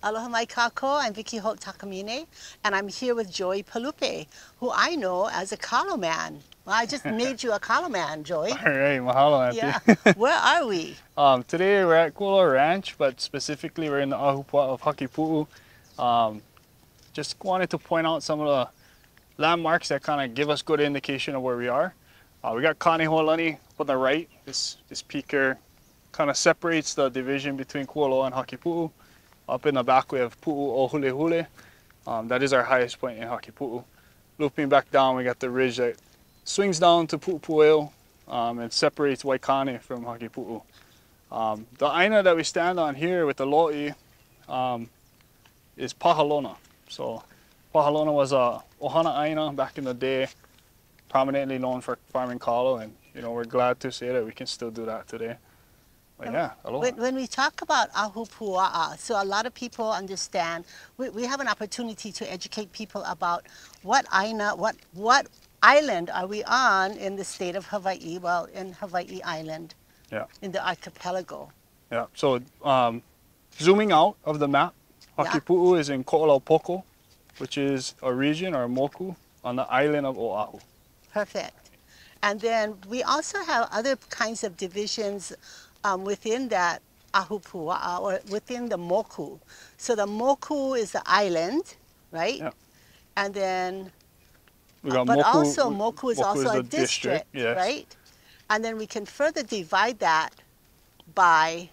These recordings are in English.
Aloha mai kakou, I'm Vicky Holt Takamine, and I'm here with Joey Palupe, who I know as a kalo man. Well, I just made you a kalo man, Joey. All right, mahalo, Auntie. Yeah. Where are we? um, today we're at Kualoa Ranch, but specifically we're in the Ahupua'a of Hakipu'u. Um, just wanted to point out some of the landmarks that kind of give us good indication of where we are. Uh, we got Kanehoalani on the right. This this peak here kind of separates the division between Kualoa and Hakipu'u. Up in the back we have Pu'u Ohulehule. Um, that is our highest point in Hakipu'u. Looping back down, we got the ridge that swings down to Pu'upu'eo um, and separates Waikane from Hakipu'u. Um, the aina that we stand on here with the lo'i um, is Pahalona. So Pahalona was a ohana aina back in the day, prominently known for farming kalo, and you know we're glad to say that we can still do that today. But yeah, aloha. When, when we talk about ahupua'a, so a lot of people understand, we, we have an opportunity to educate people about what aina, what, what island are we on in the state of Hawaii, well, in Hawaii Island, Yeah. in the archipelago. Yeah. So um, zooming out of the map, Yeah. Hakipu'u is in Ko'olaupoko, which is a region or moku on the island of Oahu. Perfect. And then we also have other kinds of divisions um, within that ahupua'a or within the moku. So the moku is the island, right? Yeah. And then We got but Moku- also Moku is also the a district, yes. right? And then we can further divide that by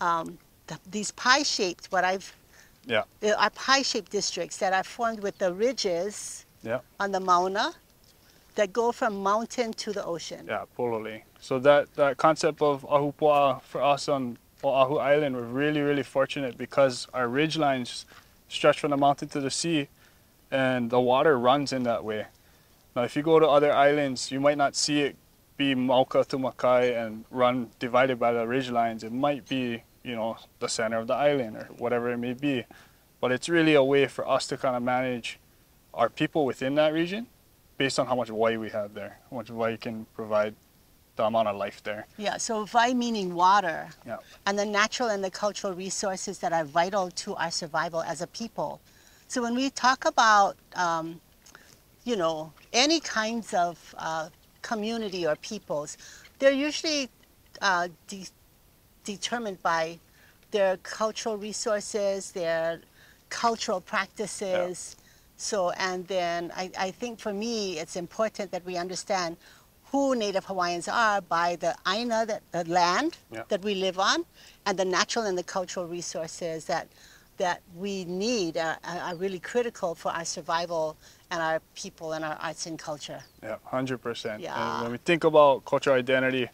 um, the, these pie-shaped, what I've, Yeah. are pie-shaped districts that are formed with the ridges Yeah. on the Mauna that go from mountain to the ocean. Yeah, pololei. So that, that concept of ahupua'a for us on Oahu Island, we're really, really fortunate because our ridge lines stretch from the mountain to the sea and the water runs in that way. Now, if you go to other islands, you might not see it be Mauka to Makai and run divided by the ridge lines. It might be, you know, the center of the island or whatever it may be. But it's really a way for us to kind of manage our people within that region based on how much wai we have there, how much wai can provide the amount of life there. Yeah, so vai meaning water Yeah. and the natural and the cultural resources that are vital to our survival as a people. So when we talk about, um, you know, any kinds of uh, community or peoples, they're usually uh, de- determined by their cultural resources, their cultural practices. So, and then I, I think for me, it's important that we understand who Native Hawaiians are by the aina, that, the land Yeah. that we live on, and the natural and the cultural resources that that we need are, are really critical for our survival and our people and our arts and culture. Yeah, hundred percent. Yeah. And when we think about cultural identity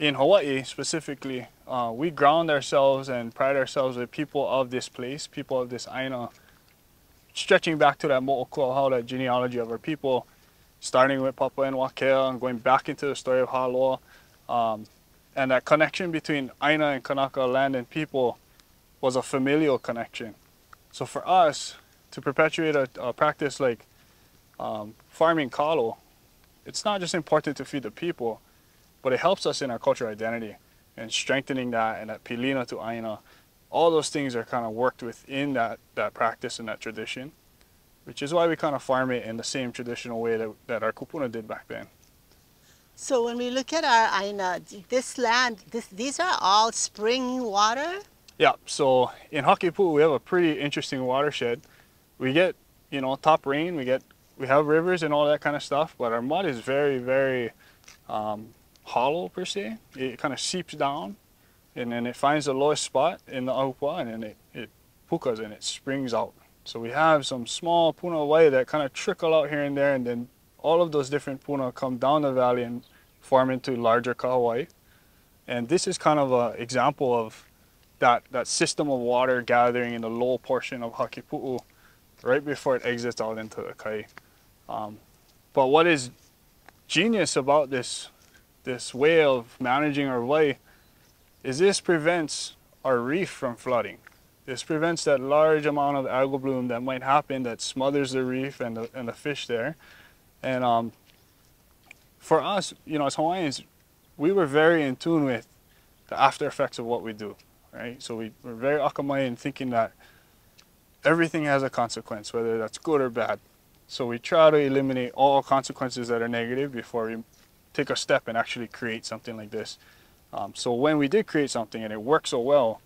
in Hawaii specifically, uh, we ground ourselves and pride ourselves with people of this place, people of this aina, stretching back to that mo'okua, that genealogy of our people, starting with Papa and Wakea and going back into the story of Haloa, um, and that connection between aina and Kanaka land and people was a familial connection. So for us to perpetuate a, a practice like um, farming kalo, it's not just important to feed the people, but it helps us in our cultural identity and strengthening that and that pilina to aina. All those things are kind of worked within that, that practice and that tradition, which is why we kind of farm it in the same traditional way that, that our kupuna did back then. So when we look at our aina, this land, this, these are all spring water. Yeah, so in Hakipu'u we have a pretty interesting watershed. We get, you know, top rain, we get we have rivers and all that kind of stuff, but our mud is very, very um, hollow per se. It kind of seeps down and then it finds the lowest spot in the Ahupua'a and then it, it pukas and it springs out. So we have some small puna wai that kind of trickle out here and there and then all of those different puna come down the valley and form into larger kahawai. And this is kind of an example of that, that system of water gathering in the low portion of Hakipu'u right before it exits out into the kai. Um, but what is genius about this this way of managing our way is this prevents our reef from flooding. This prevents that large amount of algal bloom that might happen that smothers the reef and the, and the fish there. And um, for us, you know, as Hawaiians, we were very in tune with the after effects of what we do. right? So we, we're very akamai in thinking that everything has a consequence, whether that's good or bad. So we try to eliminate all consequences that are negative before we take a step and actually create something like this. Um, so when we did create something and it worked so well,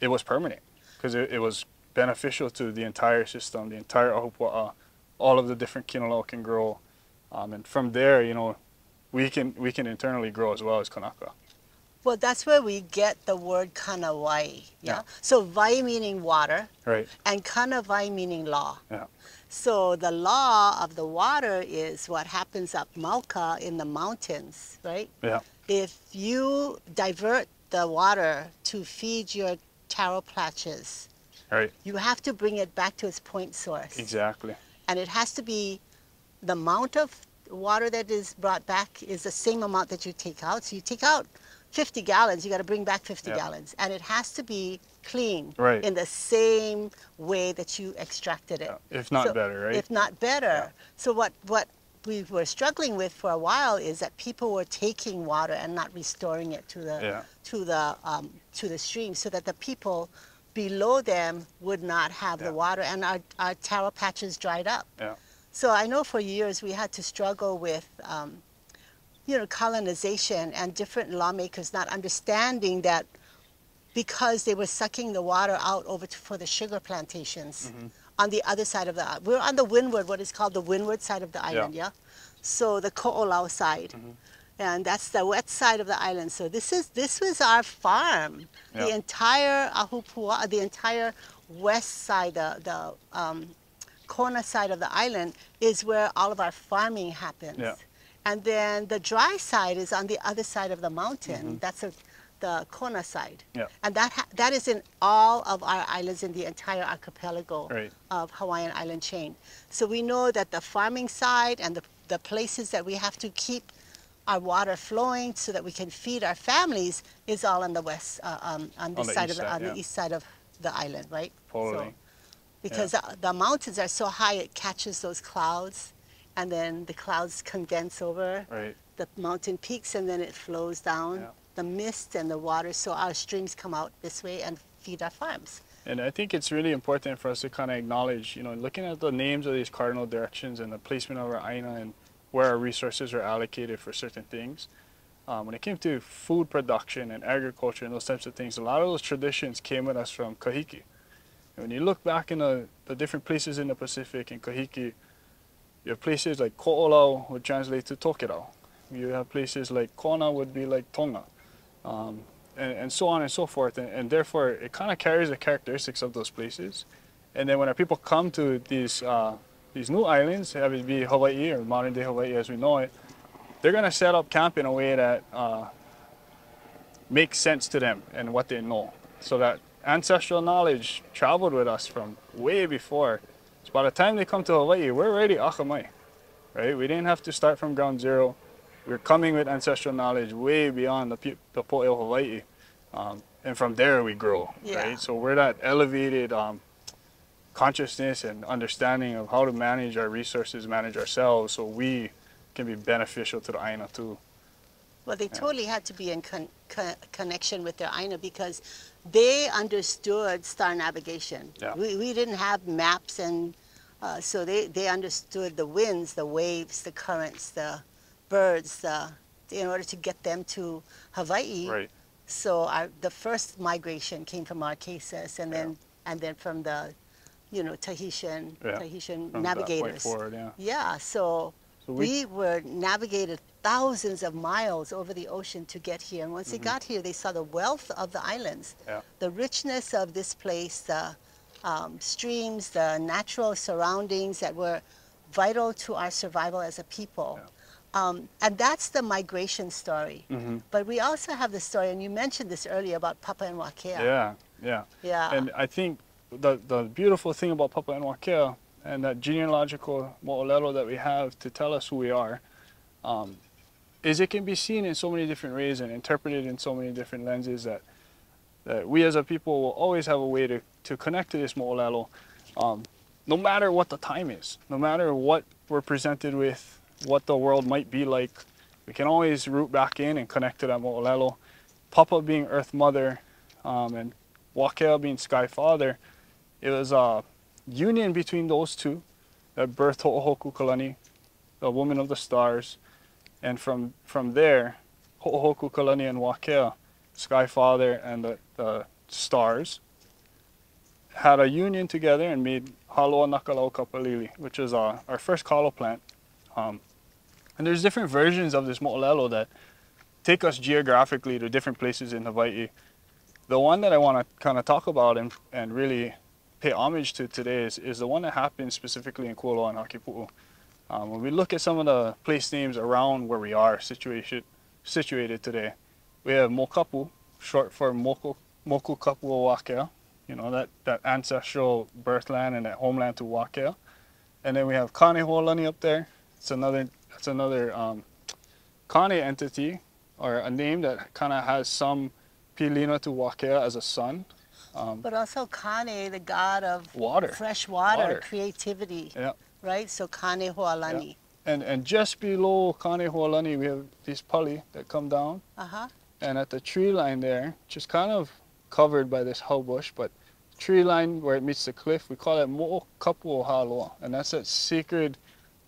it was permanent because it, it, was beneficial to the entire system, the entire Ahupua'a, all of the different Kinolau can grow. Um, and from there, you know, we can we can internally grow as well as Kanaka. Well, that's where we get the word kanawai. Yeah? Yeah. So vai meaning water, Right. and kanawai meaning law. Yeah. So the law of the water is what happens up Mauka in the mountains, right? Yeah. If you divert the water to feed your taro patches, Right. you have to bring it back to its point source. Exactly. And it has to be the amount of water that is brought back is the same amount that you take out. So you take out 50 gallons, you got to bring back 50 Yeah. gallons. And it has to be clean Right. in the same way that you extracted it. Yeah. If not So- better, right? If not better. Yeah. So what, what we were struggling with for a while is that people were taking water and not restoring it to the Yeah. to the um, to the stream, so that the people below them would not have Yeah. the water, and our, our taro patches dried up. Yeah. So I know for years we had to struggle with, um, you know, colonization and different lawmakers not understanding that because they were sucking the water out over to, for the sugar plantations Mm-hmm. On the other side of the island. we're on the windward, what is called the windward side of the island, yeah. So the Ko'olau side. Mm-hmm. And that's the wet side of the island. So this is this was our farm. The entire Ahupua'a, the entire west side, the, the um, Kona side of the island is where all of our farming happens. Yeah. And then the dry side is on the other side of the mountain. Mm-hmm. That's a, the Kona side. Yeah. And that ha- that is in all of our islands in the entire archipelago Right. of Hawaiian island chain. So we know that the farming side and the, the places that we have to keep our water flowing so that we can feed our families is all on the west, uh, um, on this the side east of the, side, on yeah. the east side of the island, right? Totally. So, because the, the mountains are so high, it catches those clouds, and then the clouds condense over Right. the mountain peaks, and then it flows down Yeah. The mist and the water. So our streams come out this way and feed our farms. And I think it's really important for us to kind of acknowledge, you know, looking at the names of these cardinal directions and the placement of our aina and where our resources are allocated for certain things. Um, when it came to food production and agriculture and those types of things, a lot of those traditions came with us from Kahiki. And when you look back in the, the different places in the Pacific and Kahiki, you have places like Ko'olau would translate to Tokerau. You have places like Kona would be like Tonga. Um, and, and so on and so forth. And, and therefore, it kind of carries the characteristics of those places. And then when our people come to these uh, these new islands, have it be Hawaii or modern day Hawaii as we know it, they're going to set up camp in a way that uh, makes sense to them and what they know. So that ancestral knowledge traveled with us from way before. So by the time they come to Hawaii, we're already akamai, right? We didn't have to start from ground zero. We're coming with ancestral knowledge way beyond the, the po'o Hawaii. Um, and from there we grow, Yeah. right? So we're that elevated um, consciousness and understanding of how to manage our resources, manage ourselves, so we can be beneficial to the Aina too. Well, they totally had to be in con- con- connection with their Aina because they understood star navigation. Yeah. We, we didn't have maps, and uh, so they, they understood the winds, the waves, the currents, the birds, the, in order to get them to Hawaii. Right. So our, the first migration came from Marquesas, and then and then from the, you know, Tahitian Yeah, Tahitian From navigators. forward, yeah. Yeah, so, So we- we, were navigated thousands of miles over the ocean to get here. And once Mm-hmm. they got here, they saw the wealth of the islands, Yeah. the richness of this place, the um, streams, the natural surroundings that were vital to our survival as a people. Um, and that's the migration story. hmm But we also have the story, and you mentioned this earlier about Papa and Wakea. Yeah, yeah. Yeah. And I think the the beautiful thing about Papa and Wakea and that genealogical mo'olelo that we have to tell us who we are, um, is it can be seen in so many different ways and interpreted in so many different lenses that that we as a people will always have a way to, to connect to this mo'olelo, um, no matter what the time is, no matter what we're presented with, what the world might be like, we can always root back in and connect to that mo'olelo. Papa being Earth Mother, um, and Wakea being Sky Father, it was a union between those two that birthed Ho'ohoku Kalani, the woman of the stars, and from from there, Ho'ohoku Kalani and Wakea, Sky Father and the, the stars, had a union together and made Haloa Nakalau Kapalili, which is uh, our first kalo plant. Um, and there's different versions of this mo'olelo that take us geographically to different places in Hawaii. The one that I want to kind of talk about and, and really pay homage to today is, is the one that happened specifically in Kualoa and Hakipu'u. Um, when we look at some of the place names around where we are situated, situated today, we have Mokapu, short for Moku, Moku Kapu Wakea, you know, that, that ancestral birthland and that homeland to Wakea. And then we have Kanehoalani up there. It's another, it's another um, Kane entity or a name that kind of has some Pilina to Wakea as a son. Um, But also Kane, the god of water. fresh water, Water. creativity, Yeah. right? So Kane Hoalani. And, and just below Kanehoalani, we have these pali that come down. Uh-huh. And at the tree line there, just kind of covered by this hoe bush, but tree line where it meets the cliff, we call it Mo'okapu Haloa. And that's that sacred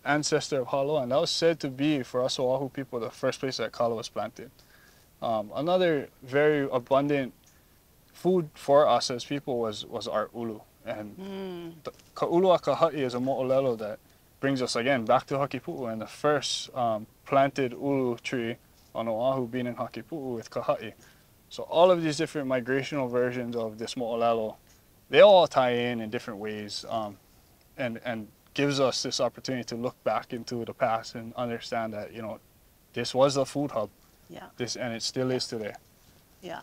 ancestor of Haloa. And that was said to be, for us Oahu people, the first place that kalo was planted. Um, another very abundant food for us as people was, was our ulu. And Mm. the Ka'ulua Kaha'i is a mo'olelo that brings us again back to Hakipu'u and the first um, planted ulu tree on Oahu being in Hakipu'u with Kaha'i. So all of these different migrational versions of this mo'olelo, they all tie in in different ways um, and, and gives us this opportunity to look back into the past and understand that, you know, this was a food hub. Yeah. This and it still is today. Yeah.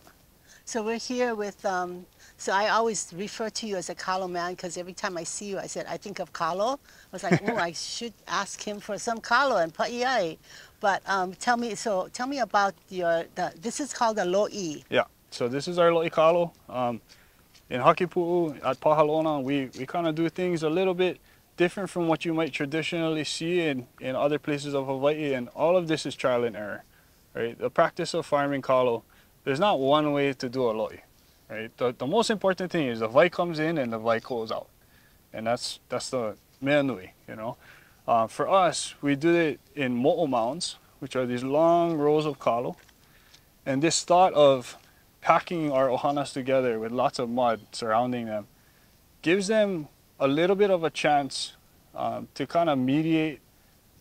So we're here with, um, so I always refer to you as a Kalo man because every time I see you, I said, I think of Kalo. I was like, oh, I should ask him for some Kalo and Pa'iai. But um, tell me, so tell me about your, the, this is called the Lo'i. Yeah. So this is our lo'ikalo. Um, in Hakipu'u at Pahalona, we, we kind of do things a little bit different from what you might traditionally see in, in other places of Hawaii, and all of this is trial and error, right? The practice of farming kalo, there's not one way to do a lo'i, right? The, the most important thing is the vai comes in and the vai goes out, and that's that's the nui, you know. Uh, for us, we do it in mo'o mounds, which are these long rows of kalo, and this thought of packing our ohanas together with lots of mud surrounding them gives them a little bit of a chance um, to kind of mediate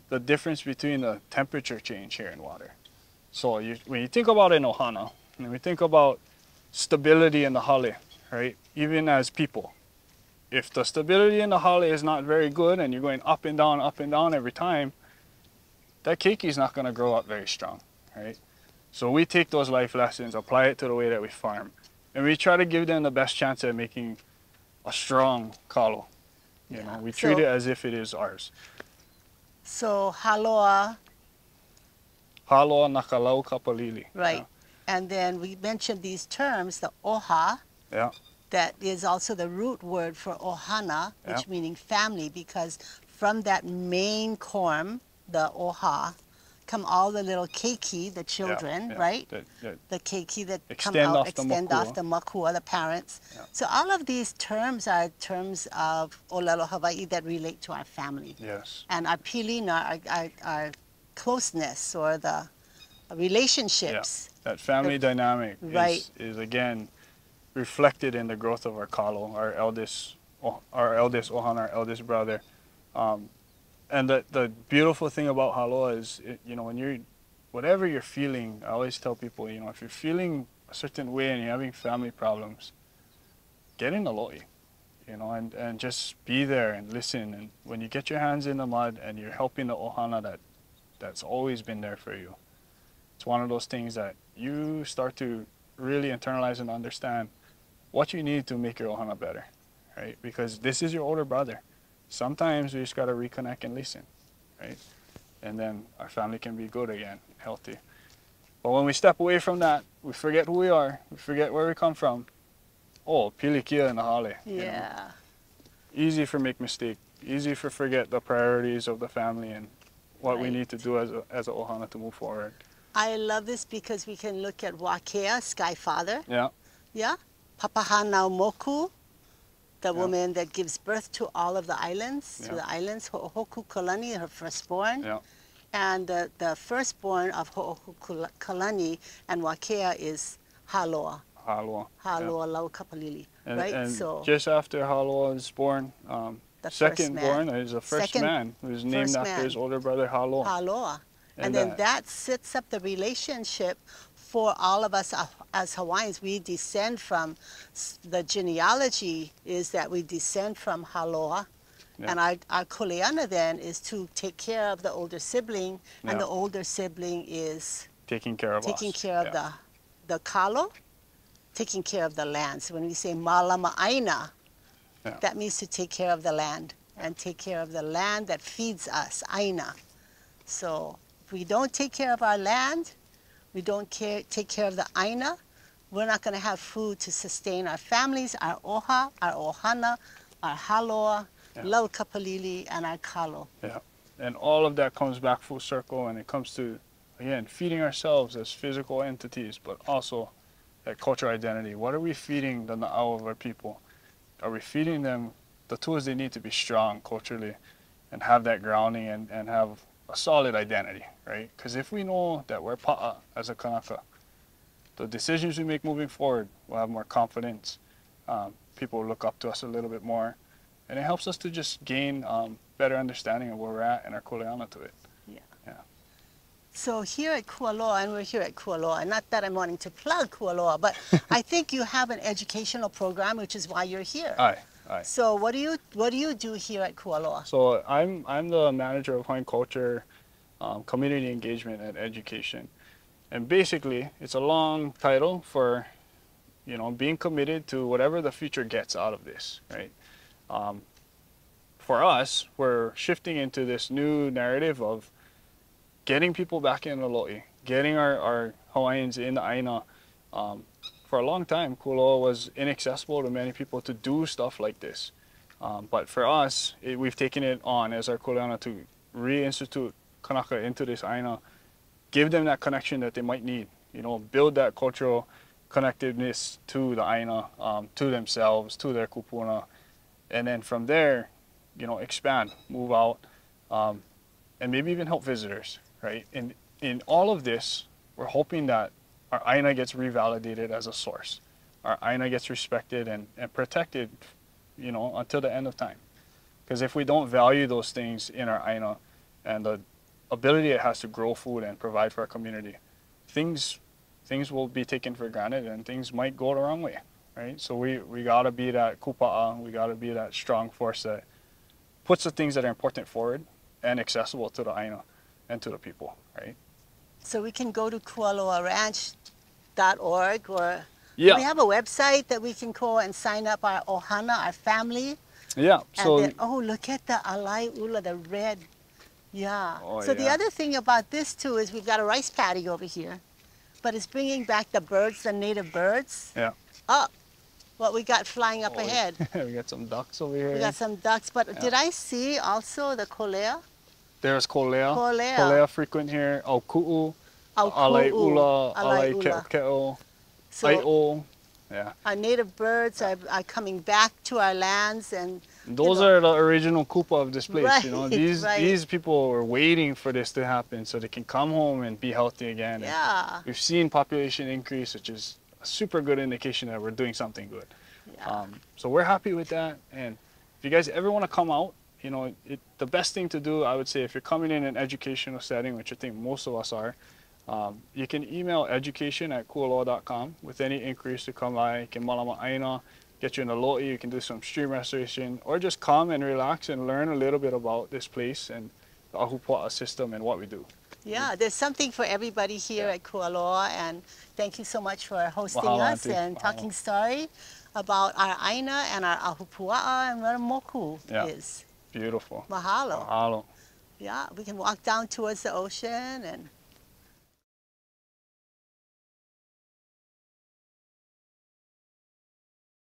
the difference between the temperature change here in water. So you, when you think about an ohana, and we think about stability in the hale, right? Even as people, if the stability in the hale is not very good and you're going up and down, up and down every time, that keiki is not going to grow up very strong, right? So we take those life lessons, apply it to the way that we farm, and we try to give them the best chance at making a strong kalo. You Yeah. know, we treat So- it as if it is ours. So Haloa, Haloa nakalau kapalili. right? And then we mentioned these terms, the Oha. Yeah. That is also the root word for Ohana, which Yeah. meaning family, because from that main corm, the Oha, come all the little keiki, the children, yeah, right? that- that- the keiki that come out, off the extend off the makua, the parents. Yeah. So all of these terms are terms of Olelo Hawaii that relate to our family. yes. And our pilina, our, our, our closeness or the relationships. That family dynamic Right. is, is again reflected in the growth of our kalo, our eldest, our eldest ohan, our eldest brother. Um, and the the beautiful thing about haloa is, it, you know, when you're, whatever you're feeling, I always tell people, you know, if you're feeling a certain way and you're having family problems, get in the lo'i, you know, and, and just be there and listen. And when you get your hands in the mud and you're helping the ohana that that's always been there for you, it's one of those things that you start to really internalize and understand what you need to make your ohana better, right? Because this is your older brother. Sometimes we just gotta reconnect and listen, right? And then our family can be good again, healthy. But when we step away from that, we forget who we are, we forget where we come from. Oh, pilikia and hale. you know. Yeah. Easy for make mistake. Easy for forget the priorities of the family and what we need to do as a, as a ohana to move forward. I love this because we can look at Wakea, Sky Father, Yeah. Yeah. Papahanau Moku, the Yeah. woman that gives birth to all of the islands, to the islands. Ho'ohoku her firstborn. Yeah. And the, the firstborn of Ho'ohoku and Wakea is Haloa. Haloa. Haloa Laukapalili. And, right? and so just after Haloa was born, um, second born is the first Second- man who's named after man. his older brother Haloa. Haloa. And, And, then uh, that sets up the relationship for all of us as Hawaiians. We descend from, the genealogy is that we descend from Haloa. Yeah. And our, our kuleana then is to take care of the older sibling, and the older sibling is taking care of taking us. care of Yeah. the, the kalo, taking care of the land. So when we say malama aina, Yeah. that means to take care of the land and take care of the land that feeds us, aina. So if we don't take care of our land, we don't care, take care of the aina, we're not going to have food to sustain our families, our oha, our ohana, our haloa, Yeah. laukapalili, and our kalo. Yeah. And all of that comes back full circle and it comes to, again, feeding ourselves as physical entities, but also that cultural identity. What are we feeding the na'au of our people? Are we feeding them the tools they need to be strong culturally and have that grounding and, and have a solid identity, right? Because if we know that we're pa'a as a Kanaka, the decisions we make moving forward will have more confidence. Um, people will look up to us a little bit more. And it helps us to just gain um, better understanding of where we're at and our kuleana to it. Yeah. yeah. So here at Kualoa, and we're here at Kualoa, and not that I'm wanting to plug Kualoa, but I think you have an educational program, which is why you're here. Aye, aye. So what do you what do you do here at Kualoa? So I'm I'm the manager of Hawaiian culture, um, community engagement, and education, and basically it's a long title for, you know, being committed to whatever the future gets out of this, right? Um, for us, we're shifting into this new narrative of getting people back in Lolo'i, getting our, our Hawaiians in the Aina. Um, for a long time, Kualoa was inaccessible to many people to do stuff like this. Um, but for us, it, we've taken it on as our kuleana to reinstitute Kanaka into this aina, give them that connection that they might need. You know, build that cultural connectiveness to the aina, um, to themselves, to their kupuna, and then from there, you know, expand, move out, um, and maybe even help visitors. Right? And in all of this, we're hoping that our aina gets revalidated as a source. Our aina gets respected and, and protected you know, until the end of time. Because if we don't value those things in our aina and the ability it has to grow food and provide for our community, things things will be taken for granted and things might go the wrong way, right? So we, we gotta be that kupa'a, we gotta be that strong force that puts the things that are important forward and accessible to the aina and to the people, right? So we can go to kualoaranch.org or Yeah, we have a website that we can call and sign up our ohana, our family. yeah. And So then, oh, look at the alae ula, the red. Yeah. Oh, so the other thing about this too is we've got a rice paddy over here, but it's bringing back the birds, the native birds. Yeah. Up. What we got flying up Oh, ahead. we got some ducks over here. We got some ducks, but Yeah. did I see also the kolea? There's kolea. Kolea. Kolea frequent here. Auku'u. Au Alai ku'u, ula, alai alai ula. ke'o, So ai'o. Yeah. our native birds are, are coming back to our lands and Those know. are the original kupa of this place. you know, Right, these right. these people were waiting for this to happen so they can come home and be healthy again. And yeah, We've seen population increase, which is a super good indication that we're doing something good. yeah. Um, so we're happy with that. And if you guys ever want to come out, you know, it, the best thing to do, I would say, if you're coming in an educational setting, which I think most of us are, um, you can email education at kualoa.com with any inquiries to come by. You can malama aina, get you in a lo'i, you can do some stream restoration, or just come and relax and learn a little bit about this place and the Ahupua'a system and what we do. Yeah, there's something for everybody here Yeah. at Kualoa, and thank you so much for hosting Mahalo, us Auntie. and Mahalo. talking story about our Aina and our Ahupua'a and where Moku Yeah. is. Beautiful. Mahalo. Mahalo. Yeah, we can walk down towards the ocean and